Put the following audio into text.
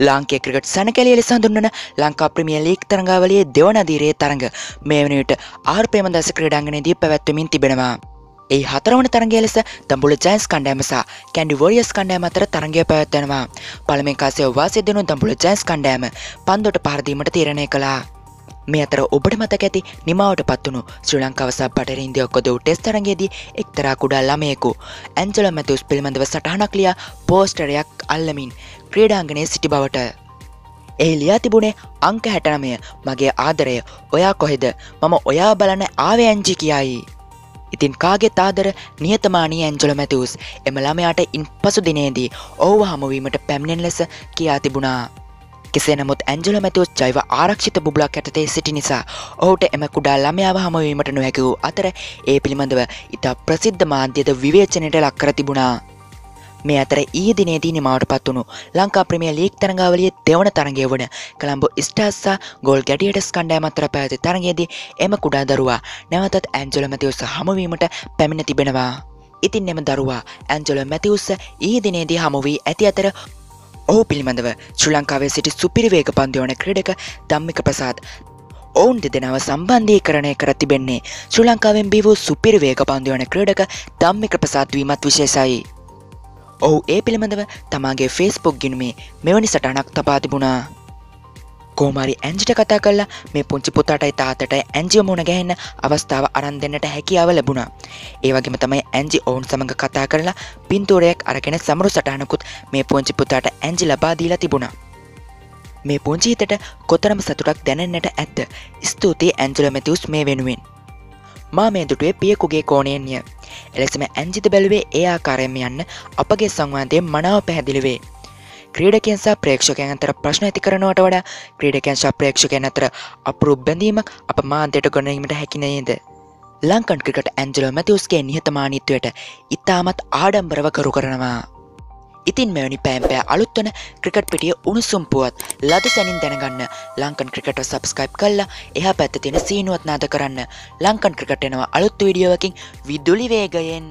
ලාංකේ cricket සැනකැලිය ලෙස හඳුන්වන Lanka ප්‍රමියර් league තරඟාවලියේ දෙවන අදියරේ තරඟ මේ වන විට ආර්පේම දස ක්‍රීඩාංගණයේදී පැවැත්වෙමින් තිබෙනවා. ඒ හතරවන තරගය ලෙස දඹුල ජයන්ස් කණ්ඩෑම සහ කැන්ඩි වොරියස් කණ්ඩෑම අතර තරගය පැවැත්වෙනවා. පළමුවෙන් කාසය වාසය දෙනු දඹුල ජයන්ස් කණ්ඩෑම පන්දොට පහර දීමට තීරණය කළා. මේ අතර ඔබට මතක ඇති නිමාවට පත්වුණු ශ්‍රී ලංකාව සහ බටහිර ඉන්දියාව කොදව් ටෙස්ට් තරගයේදී එක්තරා කුඩා ළමයෙකු ඇන්ජලෝ මැතිව්ස් පිළිබඳව සටහනක් ලියා පෝස්ටරයක් අල්ලමින් ක්‍රීඩාංගණයේ සිටි බවට. එහි ලියා තිබුණේ අංක හැටනමය මගේ ආදරය. ඔයා කොහෙද? මම ඔයා බලන ආවේ ඇංජි කියයි. ඉතින් කාගෙ තාදර? නියතමානී ඇන්ජල මැතිවස්. එම ළමයාට ඉන් පසු දිනේදී ඔහුව හමුවීමට පැමිණෙන් ලෙස කියා තිබුණා. කෙසේ නමුත් ඇන්ජල මැතිවස් ජෛව ආරක්ෂිත බුබලක් ඇතේ සිටි නිසා ඔහුට එම කුඩා ළමයාව හමුවීමට නොහැකි වූ අතර ඒ පිළිබඳව ඉතා ප්‍රසිද්ධ මාධ්‍යද විවේචනයට ලක්කර තිබුණා. මේ අතර ඊ දිනේදී නිමාවට පත්වුණු ලංකා ප්‍රමිය ලීක් තරඟාවලිය දෙවන තරගය වන කළම්බෝ ස්ටාස්සා ගෝල් ගැඩියටස් කණ්ඩෑම අතර පැවති තරගයේදී එම කුඩා දරුවා නැවතත් ඇන්ජල මැතිවස්ස හමුවීමට පැමිණ තිබෙනවා. ඉතින් එම දරුවා ඇන්ජල මැතිවස්ස ඊ දිනේදී හමුවී ඇති අතර ඔහු පිළිබඳව ශ්‍රී ලංකාවේ සිටි සුපිරිවේග පන්දිවන ක්‍රඩක දම්මික ප්‍රසාත් ඔවුන් දෙදෙනව සම්බන්ධී කරණය කර තිබෙන්නේ ශ්‍රී ලංකාවෙන් බිවූ සුපිරිවේග පන්දිවන ක්‍රඩක දම්මික ප්‍රසාත් වීමත් විශේෂයි. ඔහු ඒ පිළිබඳව තමාගේ ෆේස්බුක් ගිනුමේ මෙවැනි සටනක් තබා තිබුණා. කෝමරි ඇන්ජිට කතා කල්ලා මේ පුංචි පුතාටයි තාතටයි ඇන්ජිය මුණ ගැහෙන්න අවස්ථාව අරන් දෙන්නට හැකියාව ලැබුණා. ඒවගේම තමයි ඇන්ජි ඔවුන් සමඟ කතා කරලා පින්තූරයක් අරගෙන සමරු සටහනකුත් මේ පුංචි පුතාට ඇන්ජි ලබා දීලා තිබුණා. මේ පුංචි හිතට කොතරම් සතුටක් දැනෙන්නට ඇත්ත ස්තුතියි ඇන්ජල මැතිවස් මේ වෙනුවෙන්. මා මේ දුටුවේ පියකුගේ කෝණයෙන්ය. එලෙසම ඇන්ජිත බැලුවේ ඒ ආකාරයම යන්න අපගේ සංවාදය මනාව පැහැදිලිවේ. ක්‍රීඩකයන් සහ ප්‍රේක්ෂකයන් අතර ප්‍රශ්න ඇති කරනවට වඩා ක්‍රීඩකයන් සහ ප්‍රේක්ෂකයන් අතර අපරු බැඳීමක් අප මාධ්‍යයට ගොනීමට හැකි නේද? ලංකන් ක්‍රිකට් ඇන්ජලෝ මැතිවස්ගේ නිහතමානීත්වයට ඉතාමත් ආඩම්බරව කරු කරනවා. ඉතින් මෙවැනි පෑම්පෑ අලුත්වන ක්‍රිකට් පිටිය උණුසුම් පුවත් ලද සැනින් දැනගන්න ලංකන් ක්‍රිකට සබස්ක්‍රයිබ් කල්ලා එහ පැත්ත තියෙන සීනුවත් නාද කරන්න ලංකන් ක්‍රිකට් එනවා අලුත් වීඩියෝවකින් විදුලි වේගයෙන්